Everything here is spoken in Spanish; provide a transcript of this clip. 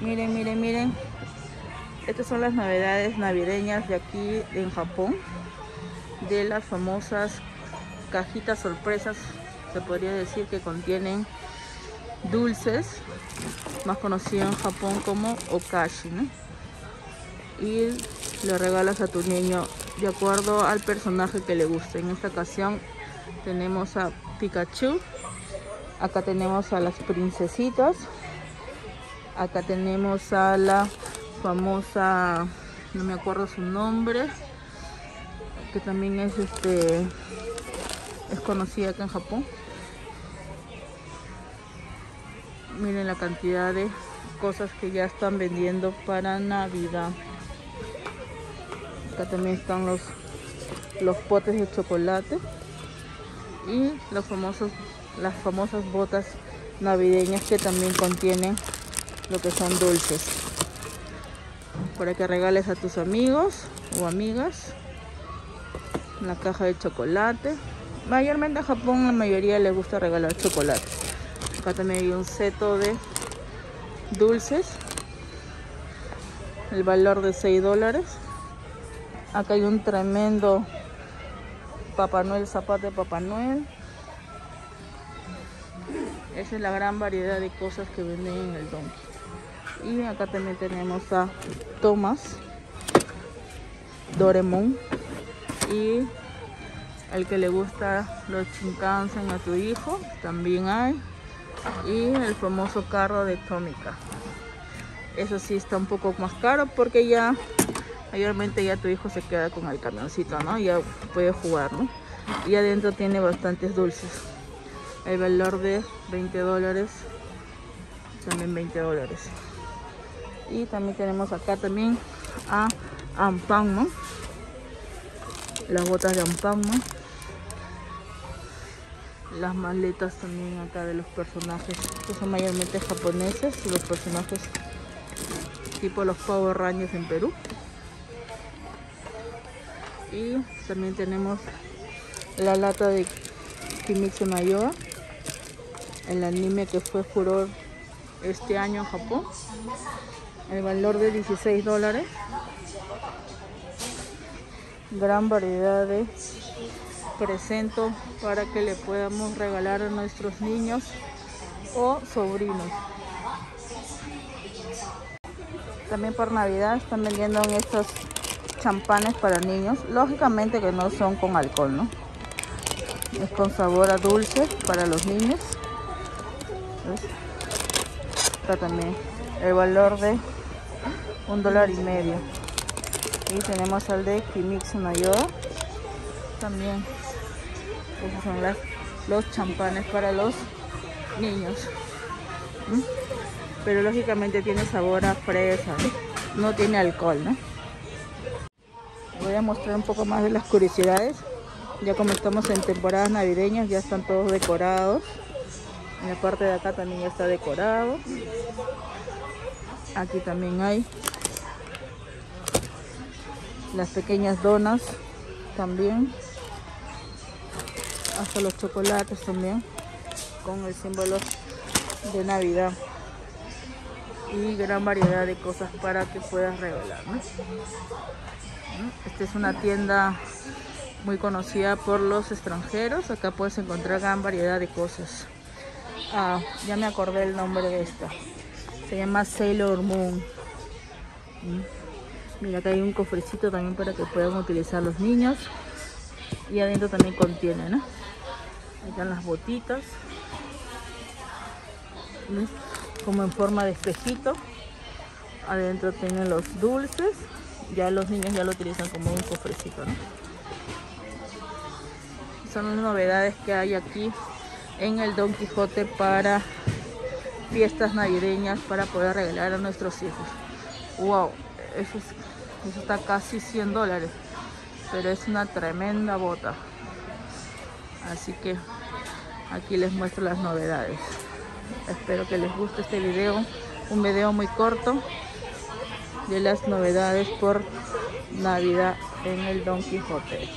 Miren, miren, miren. Estas son las novedades navideñas de aquí en Japón. De las famosas cajitas sorpresas, se podría decir que contienen dulces, más conocido en Japón como okashi, Y le regalas a tu niño de acuerdo al personaje que le guste. En esta ocasión tenemos a Pikachu, acá tenemos a las princesitas, acá tenemos a la famosa, no me acuerdo su nombre, que también es este es conocida acá en Japón. Miren la cantidad de cosas que ya están vendiendo para Navidad. Acá también están los, los potes de chocolate y las famosas botas navideñas que también contienen lo que son dulces. Para que regales a tus amigos o amigas la caja de chocolate. Mayormente en Japón la mayoría les gusta regalar chocolate. Acá también hay un seto de dulces. El valor de 6 dólares. Acá hay un tremendo Papá Noel, zapato de Papá Noel. Esa es la gran variedad de cosas que venden en el Donkey y acá también tenemos a Thomas Doremon y el que le gusta los Shinkansen a tu hijo también hay y el famoso carro de Tomica eso sí está un poco más caro porque ya mayormente ya tu hijo se queda con el camioncito no ya puede jugar no y adentro tiene bastantes dulces. El valor de 20 dólares también 20 dólares y también tenemos acá también a Ampanma las botas de Ampanma las maletas también acá de los personajes estos son mayormente japoneses los personajes tipo los Power Rangers en Perú. Y también tenemos la lata de Kimitsu no el anime que fue furor este año en Japón el valor de 16 dólares. Gran variedad de presento para que le podamos regalar a nuestros niños o sobrinos. También por navidad están vendiendo estos champanes para niños. Lógicamente que no son con alcohol no es con sabor a dulce para los niños. Está también el valor de un dólar y medio. Y tenemos al de Kimitsu no también esos son las, los champanes para los niños. Pero lógicamente tiene sabor a fresa no tiene alcohol voy a mostrar un poco más de las curiosidades. Ya como estamos en temporadas navideñas ya están todos decorados. En la parte de acá también ya está decorado. Aquí también hay las pequeñas donas también. Hasta los chocolates también con el símbolo de navidad. Y gran variedad de cosas para que puedas regalar esta es una tienda muy conocida por los extranjeros. Acá puedes encontrar gran variedad de cosas. Ah, ya me acordé el nombre de esta. Se llama Sailor Moon Mira, acá hay un cofrecito también para que puedan utilizar los niños. Y adentro también contiene, ¿no? Ahí están las botitas. Como en forma de espejito. Adentro tienen los dulces. Ya los niños ya lo utilizan como un cofrecito, ¿no? Son las novedades que hay aquí en el Don Quijote para fiestas navideñas para poder regalar a nuestros hijos. ¡Wow! Eso, está casi 100 dólares. Pero es una tremenda bota. Así que aquí les muestro las novedades. Espero que les guste este video. Un video muy corto de las novedades por Navidad en el Don Quijote.